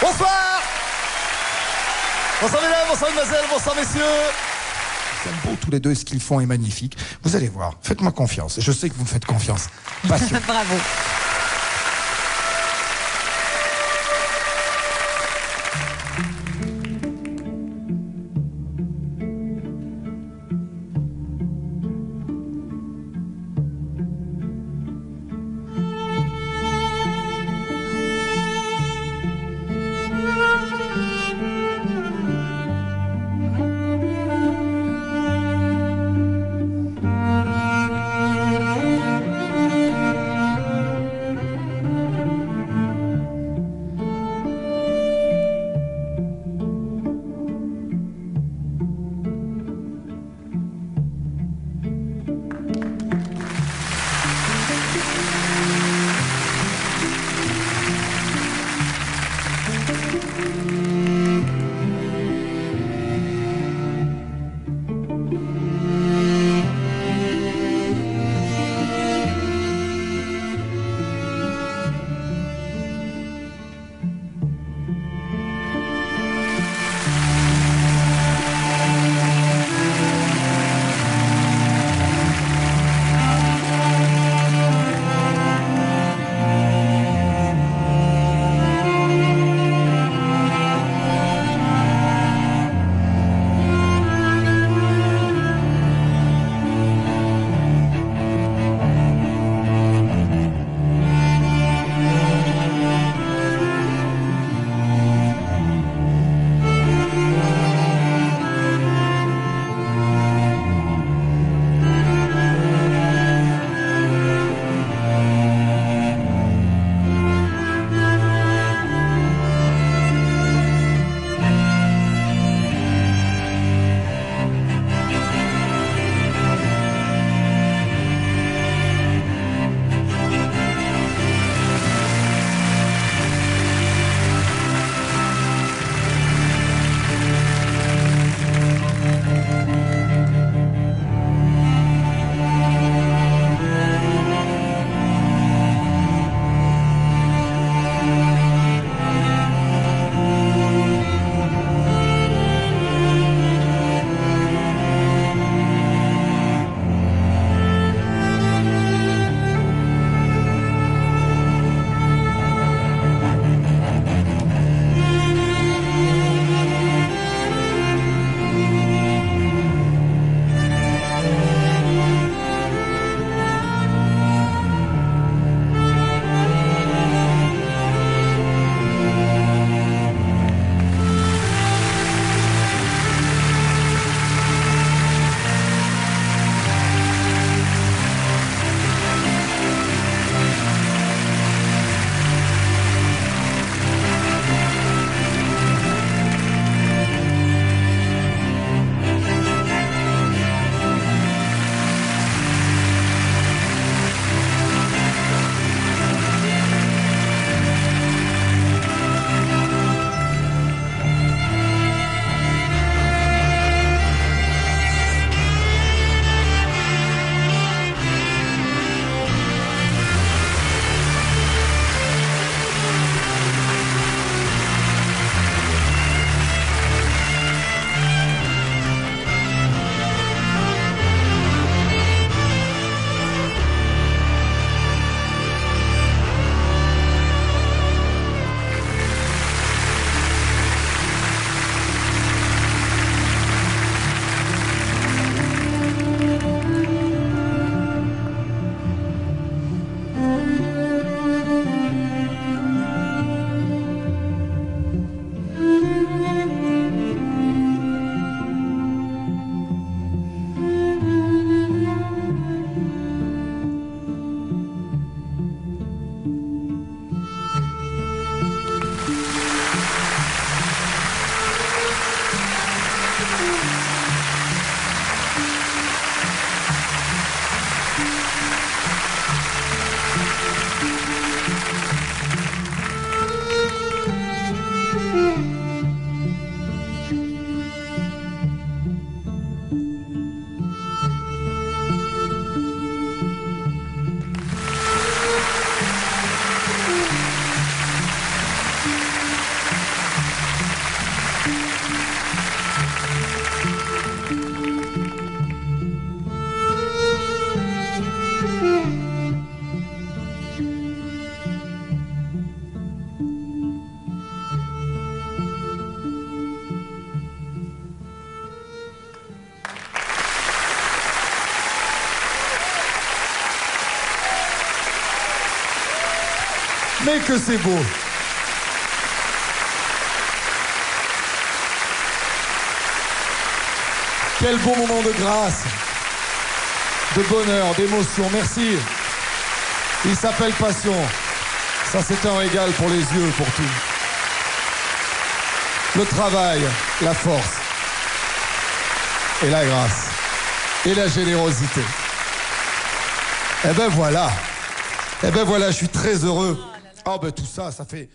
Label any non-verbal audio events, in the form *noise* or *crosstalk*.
Bonsoir Bonsoir mesdames, bonsoir mademoiselle, bonsoir messieurs J'aime beau tous les deux, ce qu'ils font est magnifique. Vous allez voir, faites-moi confiance. Je sais que vous me faites confiance. *laughs* Bravo. Que c'est beau. Quel beau moment de grâce, de bonheur, d'émotion. Merci. Il s'appelle Passion. Ça, c'est un régal pour les yeux, pour tout. Le travail, la force et la grâce et la générosité. Eh ben voilà. Eh ben voilà, je suis très heureux. Oh ben tout ça, ça fait